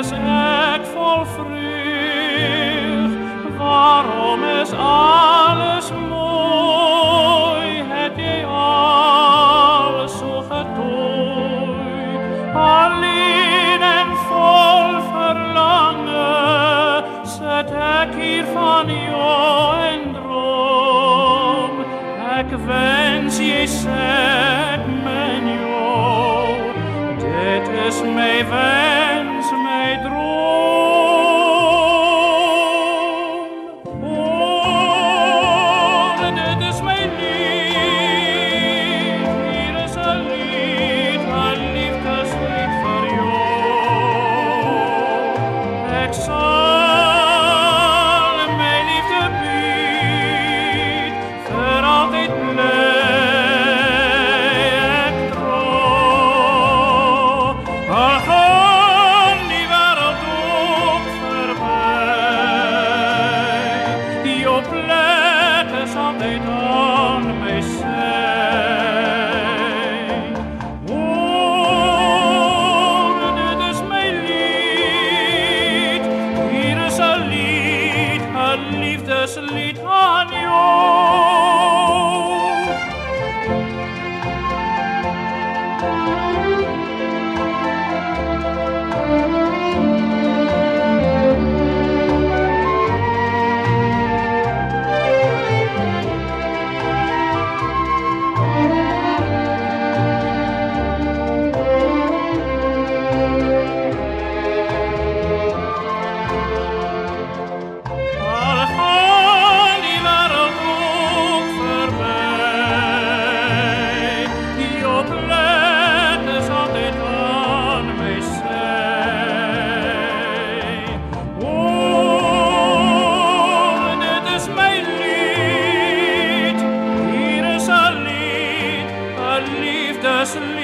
is vol vreugd, waarom is alles mooi, het is alles zo getooi, alleen en vol verlangen, zet ik hier van jou en droom, ik wens je zet mijn jou. litanio. just